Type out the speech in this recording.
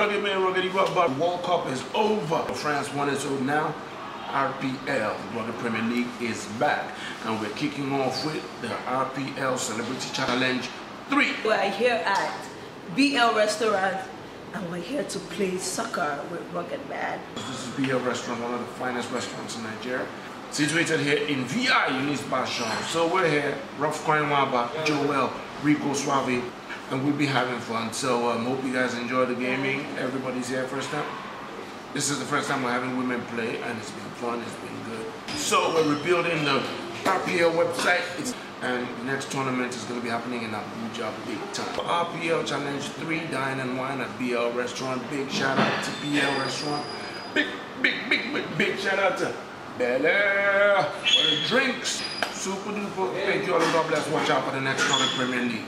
Rugged Man, Ruggedy Rub, but World Cup is over. France won it, so now RPL, Rugged Premier League, is back. And we're kicking off with the RPL Celebrity Challenge 3. We're here at BL Restaurant and we're here to play soccer with Rugged Man. This is BL Restaurant, one of the finest restaurants in Nigeria. Situated here in VI, Eunice Basham. So we're here, Rough Crime Wamba, Joel, Rico Suave, and we'll be having fun. So um, hope you guys enjoy the gaming. Everybody's here first time. This is the first time we're having women play, and it's been fun. It's been good. So we're rebuilding the RPL website. It's, and the next tournament is going to be happening in Abuja big time. RPL Challenge 3, Dine and Wine at BL Restaurant. Big shout out to BL Restaurant. Big, big, big, big, big shout out to Bel Air for the drinks. Super duper. Thank you all and God bless. Watch out for the next tournament Premier League.